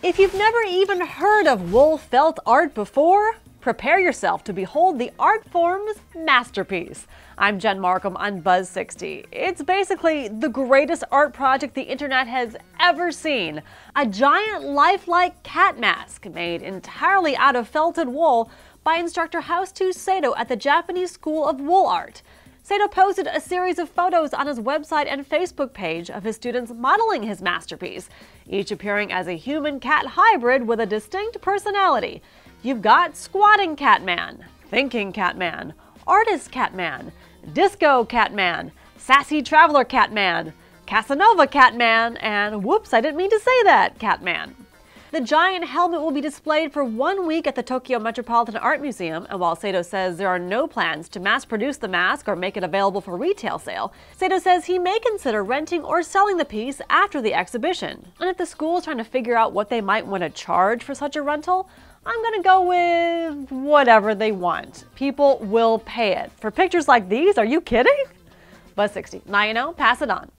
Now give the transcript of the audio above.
If you've never even heard of wool felt art before, prepare yourself to behold the art form's masterpiece. I'm Jen Markham on Buzz 60. It's basically the greatest art project the internet has ever seen. A giant lifelike cat mask made entirely out of felted wool by instructor Houstu Sato at the Japanese School of Wool Art. Sato posted a series of photos on his website and Facebook page of his students modeling his masterpiece, each appearing as a human cat hybrid with a distinct personality. You've got Squatting Catman, Thinking Catman, Artist Catman, Disco Catman, Sassy Traveler Catman, Casanova Catman, and whoops, I didn't mean to say that, Catman. The giant helmet will be displayed for one week at the Tokyo Metropolitan Art Museum, and while Sato says there are no plans to mass produce the mask or make it available for retail sale, Sato says he may consider renting or selling the piece after the exhibition. And if the school is trying to figure out what they might want to charge for such a rental, I'm gonna go with whatever they want. People will pay it. For pictures like these, are you kidding? Buzz 60. Now you know, pass it on.